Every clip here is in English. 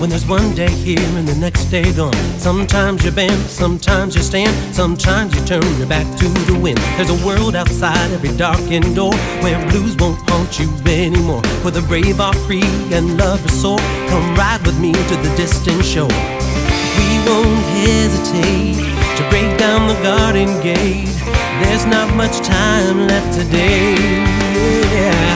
When there's one day here and the next day gone. Sometimes you bend, sometimes you stand, sometimes you turn your back to the wind. There's a world outside every darkened door where blues won't haunt you anymore. Where the brave are free and love is sore. Come ride with me to the distant shore. We won't hesitate to break down the garden gate. There's not much time left today. Yeah.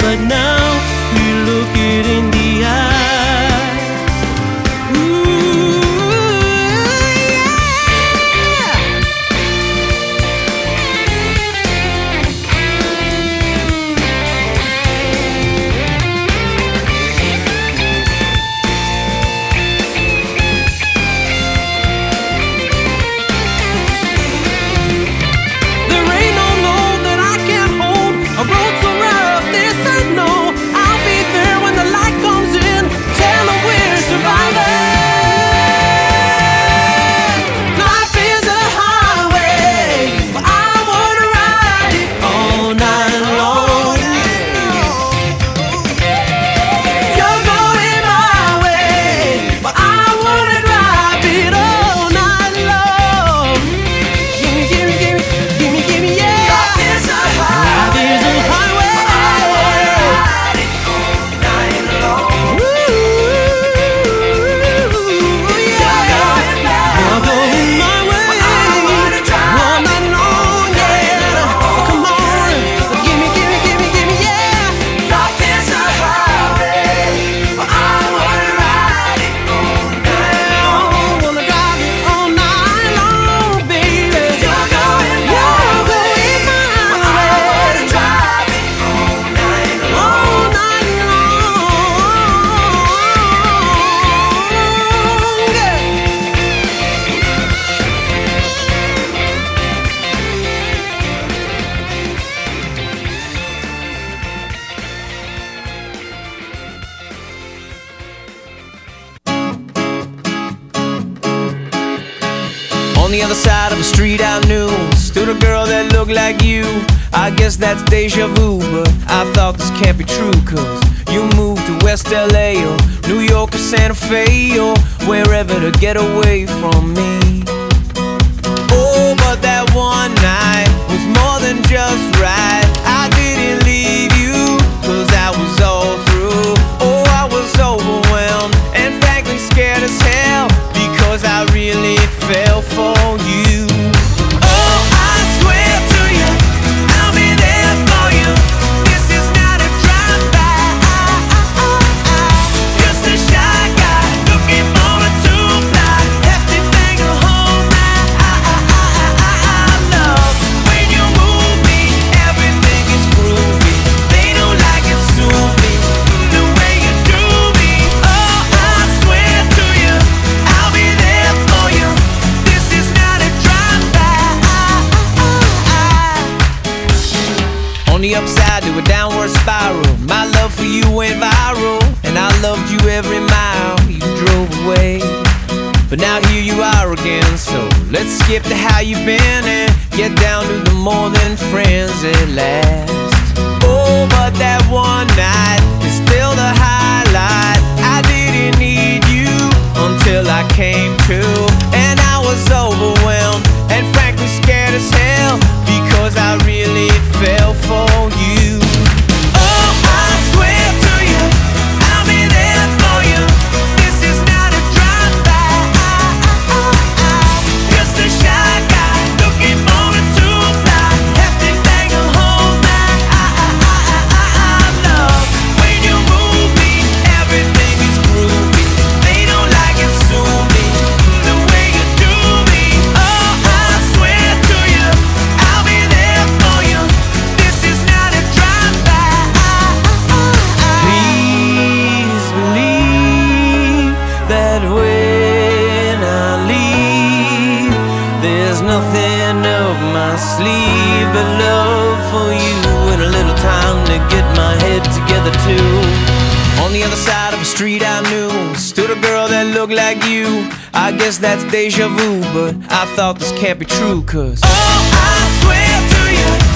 but now we look it in the the street I knew. Stood a girl that looked like you. I guess that's deja vu But I thought this can't be true Cause you moved to West LA Or New York or Santa Fe Or wherever to get away from me. Oh, but that one night Was more than just right. But now here you are again, so let's skip to how you've been and get down to the more than friends at last. Oh, but that one night is still the highlight. I didn't need you until I came. time to get my head together too. On the other side of a street I knew stood a girl that looked like you. I guess that's deja vu, but I thought this can't be true, cause oh, I swear to you.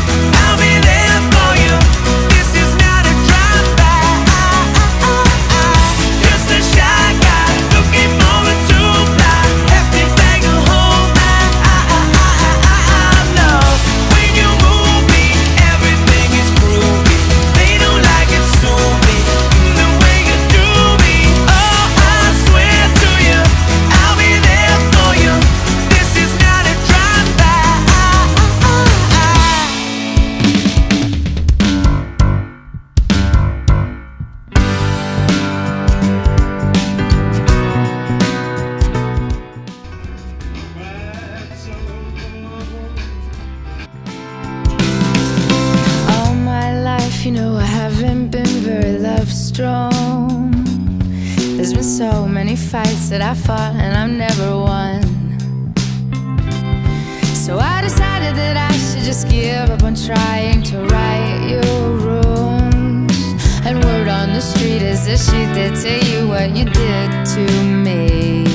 that I fought and I've never won. So I decided that I should just give up on trying to write your wrongs. And word on the street is that she did to you what you did to me.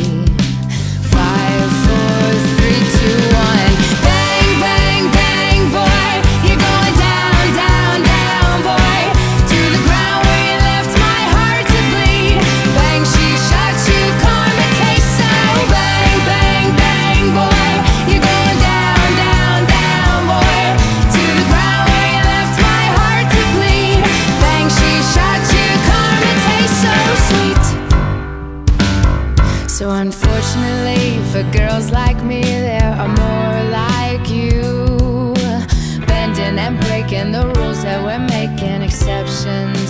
breaking the rules that we're making exceptions.